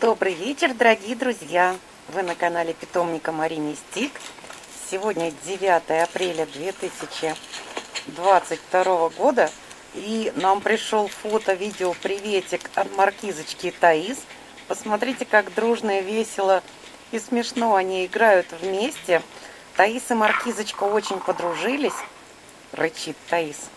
Добрый вечер, дорогие друзья! Вы на канале питомника Марине Стик. Сегодня 9 апреля 2022 года. И нам пришел фото-видео приветик от маркизочки Таис. Посмотрите, как дружно и весело и смешно они играют вместе. Таис и маркизочка очень подружились. Рычит Таис.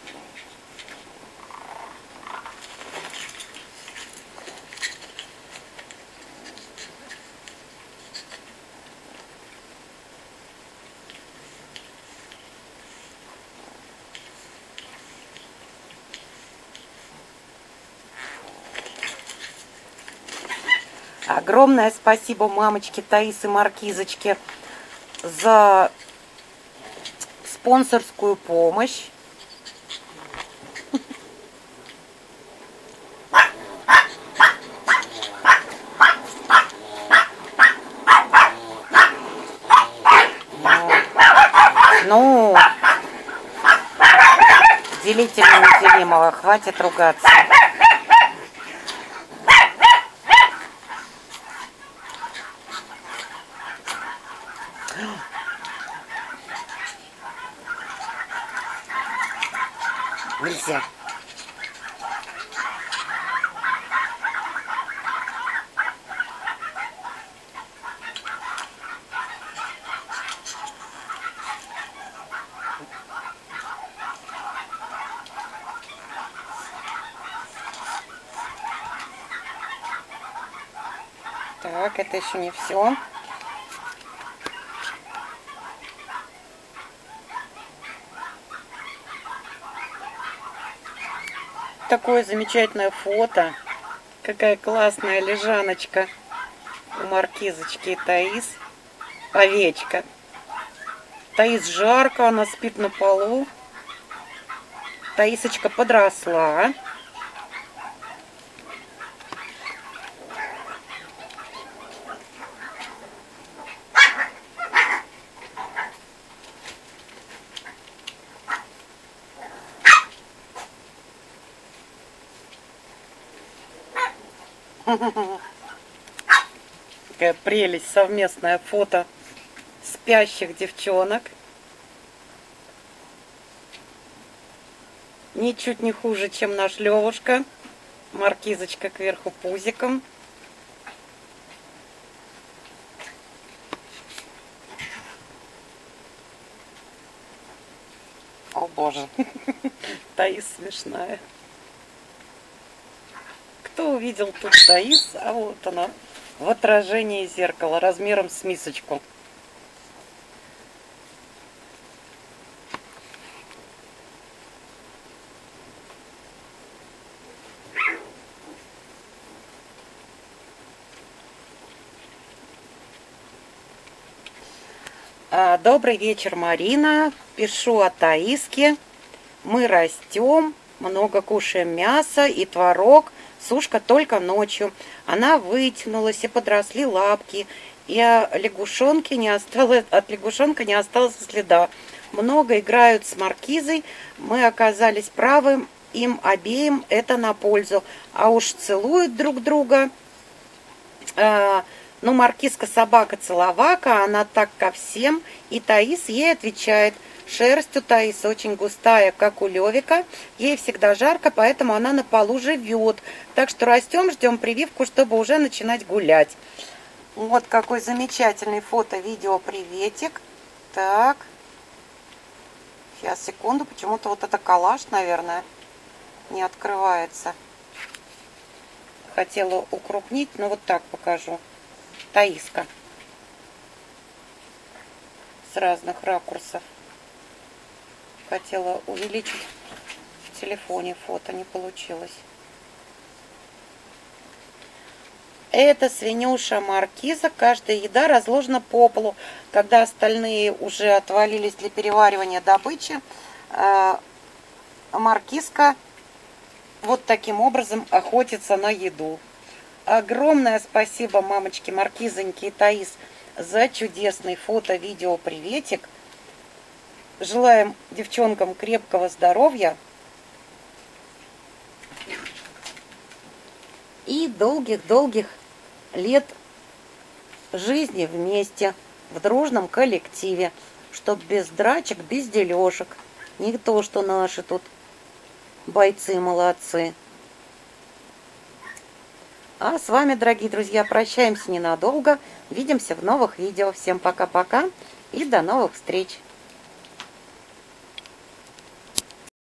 Огромное спасибо мамочке Таис и Маркизочке за спонсорскую помощь. Ну, делитель неделимого, хватит ругаться. Нельзя. Так, это еще не все. Такое замечательное фото. Какая классная лежаночка у маркизочки Таис. Овечка. Таис жарко, она спит на полу. Таисочка подросла. Какая прелесть, совместное фото спящих девчонок. Ничуть не хуже, чем наш Левушка. Маркизочка кверху пузиком. О боже, Таис смешная. Кто увидел тут Таис? А вот она в отражении зеркала размером с мисочку. А, добрый вечер, Марина. Пишу о Таиске. Мы растем, много кушаем мясо и творог – Сушка только ночью. Она вытянулась, и подросли лапки, и лягушонки не осталось, от лягушонка не осталось следа. Много играют с маркизой, мы оказались правы, им обеим это на пользу. А уж целуют друг друга. Э, ну, маркизка собака-целовака, она так ко всем. И Таис ей отвечает – Шерсть у Таис очень густая, как у Левика. Ей всегда жарко, поэтому она на полу живет. Так что растем, ждем прививку, чтобы уже начинать гулять. Вот какой замечательный фото-видео приветик. Так. Сейчас, секунду. Почему-то вот это коллаж, наверное, не открывается. Хотела укрупнить, но вот так покажу. Таиска. С разных ракурсов. Хотела увеличить в телефоне фото, не получилось. Это свинюша маркиза. Каждая еда разложена по полу. Когда остальные уже отвалились для переваривания добычи, э, маркизка вот таким образом охотится на еду. Огромное спасибо мамочке Маркизоньке и Таис за чудесный фото-видео приветик. Желаем девчонкам крепкого здоровья и долгих-долгих лет жизни вместе, в дружном коллективе, чтоб без драчек, без дележек. Не то, что наши тут бойцы молодцы. А с вами, дорогие друзья, прощаемся ненадолго. Увидимся в новых видео. Всем пока-пока и до новых встреч!